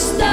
stop.